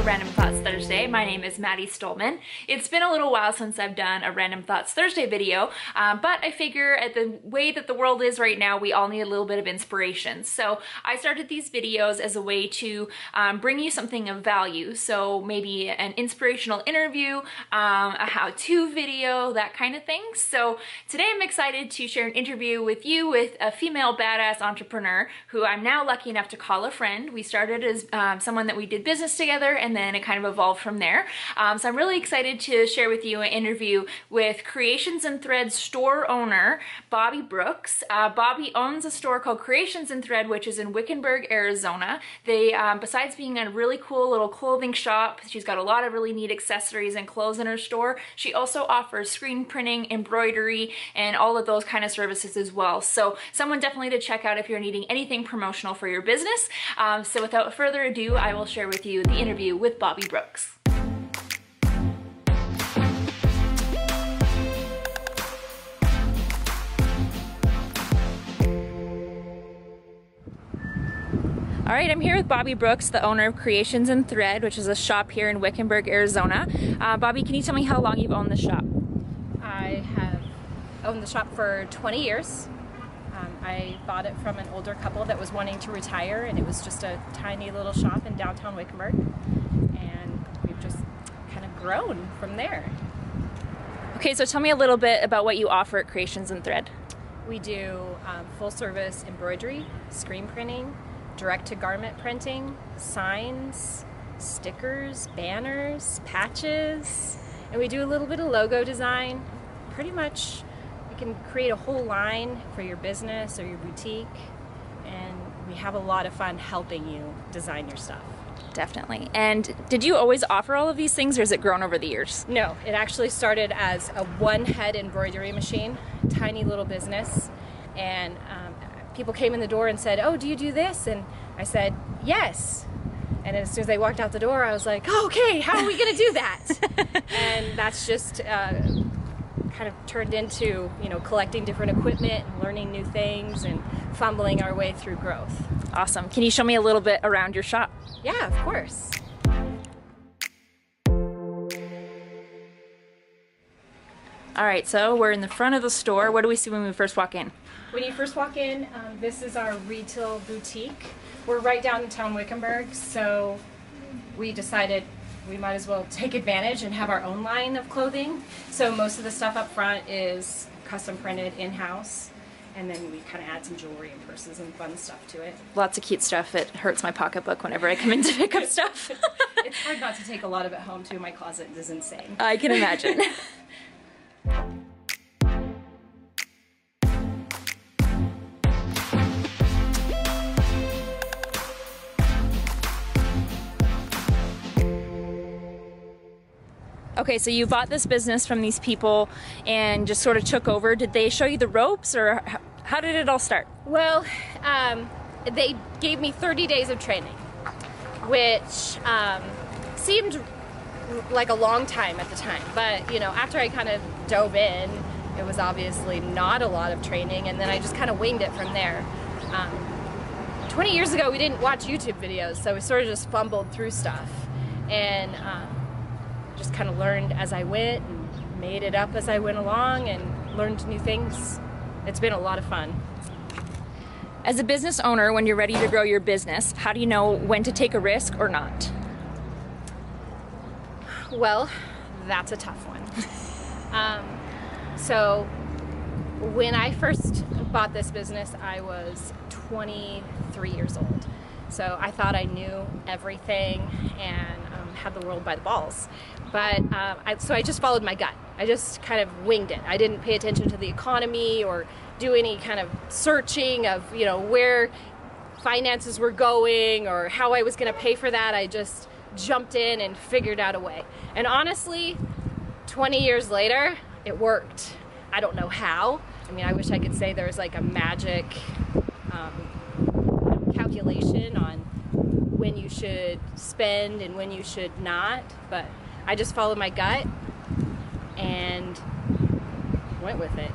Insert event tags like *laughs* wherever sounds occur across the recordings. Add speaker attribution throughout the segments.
Speaker 1: to Random Thoughts Thursday. My name is Maddi Stoltman. It's been a little while since I've done a Random Thoughts Thursday video, um, but I figure at the way that the world is right now, we all need a little bit of inspiration. So I started these videos as a way to um, bring you something of value. So maybe an inspirational interview, um, a how-to video, that kind of thing. So today I'm excited to share an interview with you with a female badass entrepreneur who I'm now lucky enough to call a friend. We started as um, someone that we did business together and then it kind of evolved from there. Um, so I'm really excited to share with you an interview with Creations in Thread store owner, Bobbi Brooks. Uh, Bobbi owns a store called Creations in Thread, which is in Wickenburg, Arizona. They, um, besides being a really cool little clothing shop, she's got a lot of really neat accessories and clothes in her store. She also offers screen printing, embroidery, and all of those kind of services as well. So someone definitely to check out if you're needing anything promotional for your business. Um, so without further ado, I will share with you the interview with Bobbi Brooks. All right, I'm here with Bobbi Brooks, the owner of Creations in Thread, which is a shop here in Wickenburg, Arizona. Uh, Bobbi, can you tell me how long you've owned the shop?
Speaker 2: I have owned the shop for 20 years. Um, I bought it from an older couple that was wanting to retire, and it was just a tiny little shop in downtown Wickenburg. And we've just kind of grown from there.
Speaker 1: Okay, so tell me a little bit about what you offer at Creations in Thread.
Speaker 2: We do um, full service embroidery, screen printing, direct to garment printing, signs, stickers, banners, patches, and we do a little bit of logo design. Pretty much, you can create a whole line for your business or your boutique, and we have a lot of fun helping you design your stuff.
Speaker 1: Definitely. And did you always offer all of these things, or has it grown over the years?
Speaker 2: No, it actually started as a one head embroidery machine, tiny little business, and um, people came in the door and said, "Oh, do you do this?" And I said, "Yes." And as soon as they walked out the door, I was like, oh, "Okay, how are we going to do that?" *laughs* and that's just uh, kind of turned into you know collecting different equipment and learning new things and fumbling our way through growth.
Speaker 1: Awesome. Can you show me a little bit around your shop?
Speaker 2: Yeah, of course.
Speaker 1: All right, so we're in the front of the store. What do we see when we first walk in?
Speaker 2: When you first walk in, um, this is our retail boutique. We're right downtown Wickenburg, so we decided we might as well take advantage and have our own line of clothing. So most of the stuff up front is custom printed in-house, and then we kind of add some jewelry and purses and fun stuff to it.
Speaker 1: Lots of cute stuff. It hurts my pocketbook whenever I come in to pick up stuff.
Speaker 2: it's hard not to take a lot of it home too. My closet is insane.
Speaker 1: I can imagine. *laughs* Okay, so you bought this business from these people and just sort of took over. Did they show you the ropes or how did it all start?
Speaker 2: Well, um, they gave me 30 days of training, which um, seemed like a long time at the time. But, you know, after I kind of dove in, it was obviously not a lot of training, and then I just kind of winged it from there. Um, 20 years ago, we didn't watch YouTube videos, so we sort of just fumbled through stuff. And um, just kind of learned as I went and made it up as I went along and learned new things. It's been a lot of fun.
Speaker 1: As a business owner, when you're ready to grow your business, how do you know when to take a risk or not?
Speaker 2: Well, that's a tough one. *laughs* um, so, when I first bought this business, I was 23 years old. So I thought I knew everything and had the world by the balls. But um, I, so I just followed my gut. I just kind of winged it. I didn't pay attention to the economy or do any kind of searching of you know where finances were going or how I was going to pay for that. I just jumped in and figured out a way. And honestly, 20 years later, it worked. I don't know how. I mean, I wish I could say there's like a magic um, calculation on when you should spend and when you should not, but I just followed my gut and went with it.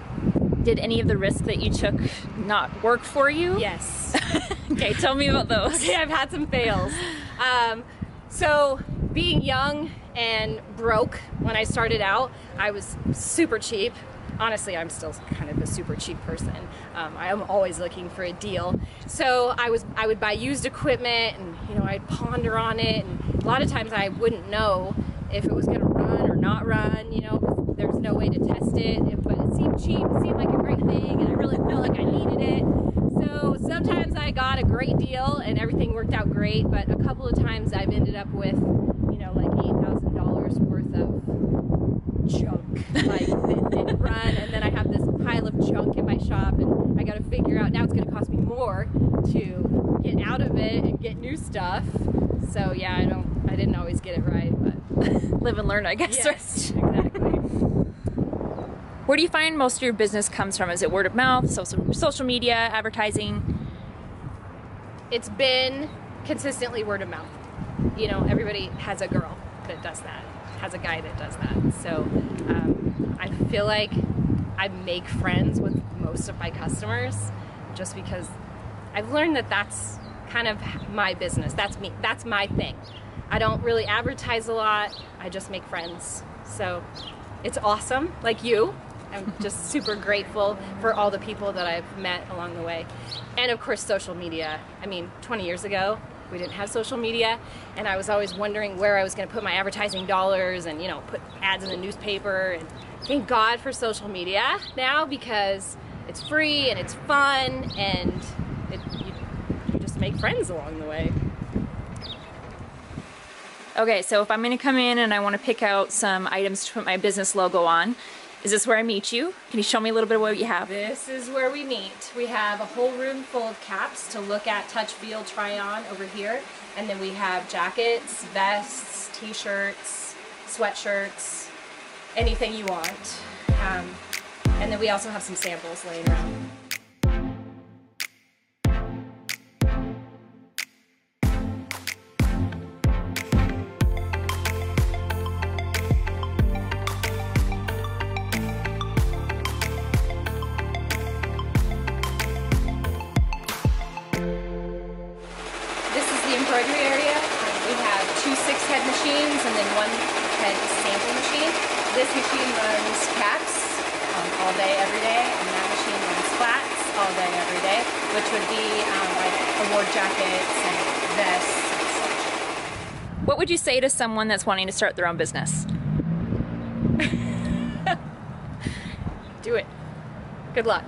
Speaker 1: Did any of the risks that you took not work for you?
Speaker 2: Yes. *laughs*
Speaker 1: okay, tell me about those.
Speaker 2: Okay, I've had some fails. Um, so being young and broke when I started out, I was super cheap. Honestly, I'm still kind of a super cheap person. Um, I am always looking for a deal. So I was I would buy used equipment and you know I'd ponder on it and a lot of times I wouldn't know if it was going to run or not run. You know, there's no way to test it, but it seemed cheap. It seemed like a great thing, and I really felt like I needed it. So sometimes I got a great deal and everything worked out great, but a couple of times I've ended up with, you know, like eight thousand dollars worth of junk, like run, and then I have this pile of junk in my shop, and I got to figure out now it's going to cost me more to get out of it and get new stuff. So yeah, I don't, I didn't always get it right, but *laughs*
Speaker 1: Live and learn, I guess.
Speaker 2: yes, *laughs* exactly.
Speaker 1: Where do you find most of your business comes from? Is it word of mouth, social social media, advertising?
Speaker 2: it's been consistently word of mouth. You know, everybody has a girl that does that, has a guy that does that. So um, I feel like I make friends with most of my customers just because I've learned that that's kind of my business. That's me. That's my thing. I don't really advertise a lot. I just make friends. So it's awesome, like you. I'm *laughs* just super grateful for all the people that I've met along the way. And of course, social media. I mean, 20 years ago, we didn't have social media, and I was always wondering where I was going to put my advertising dollars and, you know, put ads in the newspaper. And thank God for social media now because it's free and it's fun and it, you, you just make friends along the way.
Speaker 1: Okay, so if I'm going to come in and I want to pick out some items to put my business logo on, is this where I meet you? Can you show me a little bit of what you have?
Speaker 2: This is where we meet. We have a whole room full of caps to look at, touch, feel, try on over here. And then we have jackets, vests, t-shirts, sweatshirts, anything you want. Um, and then we also have some samples laying around. Day, every day, which would be um, like award jackets and vests and.
Speaker 1: What would you say to someone that's wanting to start their own business? *laughs*
Speaker 2: Do it. Good luck.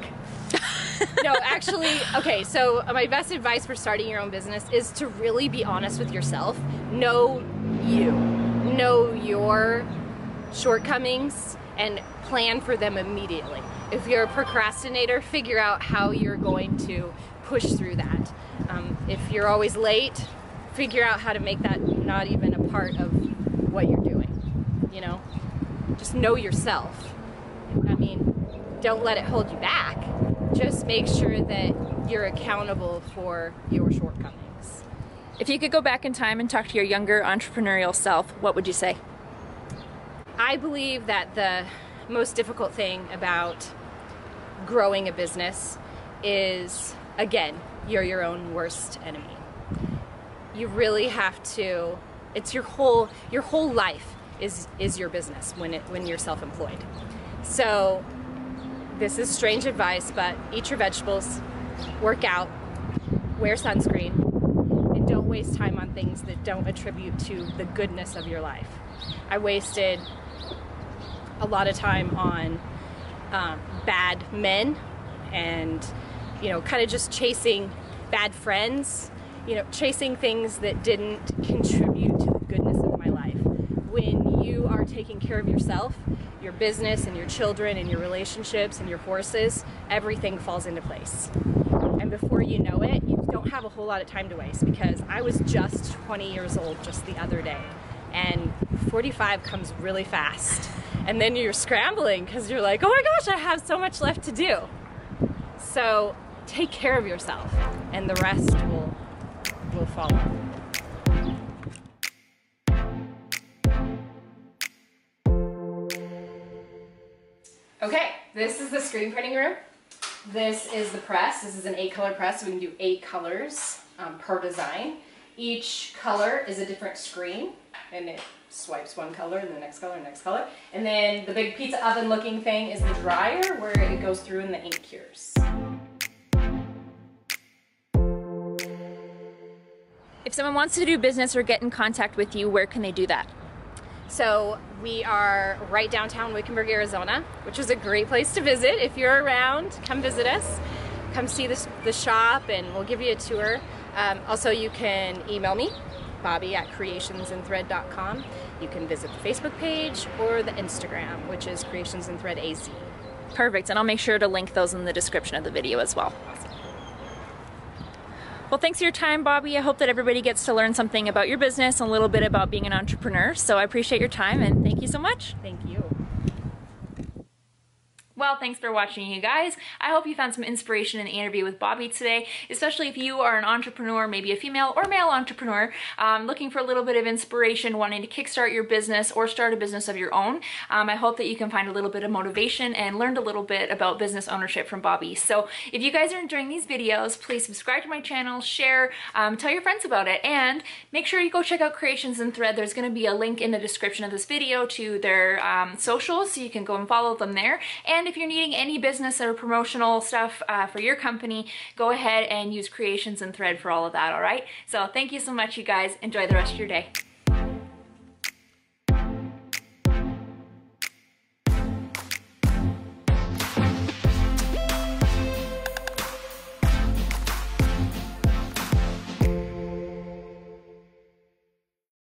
Speaker 2: *laughs* no, actually, okay, so my best advice for starting your own business is to really be honest with yourself. Know you, know your shortcomings, and plan for them immediately. If you're a procrastinator, figure out how you're going to push through that. Um, if you're always late, figure out how to make that not even a part of what you're doing. You know, just know yourself. I mean, don't let it hold you back. Just make sure that you're accountable for your shortcomings.
Speaker 1: If you could go back in time and talk to your younger entrepreneurial self, what would you say?
Speaker 2: I believe that the most difficult thing about growing a business is, again, you're your own worst enemy. You really have to. It's your whole your whole life is is your business when it when you're self-employed. So this is strange advice, but eat your vegetables, work out, wear sunscreen, and don't waste time on things that don't attribute to the goodness of your life. I wasted a lot of time on um, bad men and, you know, kind of just chasing bad friends, you know, chasing things that didn't contribute to the goodness of my life. When you are taking care of yourself, your business and your children and your relationships and your horses, everything falls into place. And before you know it, you don't have a whole lot of time to waste because I was just 20 years old just the other day. And 45 comes really fast. And then you're scrambling because you're like, oh my gosh, I have so much left to do. So take care of yourself, and the rest will, will follow. Okay, this is the screen printing room. This is the press. This is an eight color press, so we can do eight colors um, per design. Each color is a different screen. And it swipes one color and the next color, next color. And then the big pizza oven looking thing is the dryer where it goes through and the ink cures.
Speaker 1: If someone wants to do business or get in contact with you, where can they do that?
Speaker 2: So we are right downtown Wickenburg, Arizona, which is a great place to visit. If you're around, come visit us. Come see this, the shop and we'll give you a tour. Um, also, you can email me, Bobbi at creationsinthread.com. You can visit the Facebook page or the Instagram, which is Creations in Thread AZ.
Speaker 1: Perfect, and I'll make sure to link those in the description of the video as well. Well, thanks for your time, Bobbi. I hope that everybody gets to learn something about your business and a little bit about being an entrepreneur. So I appreciate your time and thank you so much.
Speaker 2: Thank you.
Speaker 1: Well, thanks for watching, you guys. I hope you found some inspiration in the interview with Bobbi today, especially if you are an entrepreneur, maybe a female or male entrepreneur, um, looking for a little bit of inspiration, wanting to kickstart your business or start a business of your own. Um, I hope that you can find a little bit of motivation and learned a little bit about business ownership from Bobbi. So if you guys are enjoying these videos, please subscribe to my channel, share, um, tell your friends about it, and make sure you go check out Creations in Thread. There's going to be a link in the description of this video to their um, socials, so you can go and follow them there. If you're needing any business or promotional stuff uh, for your company, go ahead and use Creations in Thread for all of that, all right? So thank you so much, you guys. Enjoy the rest of your day.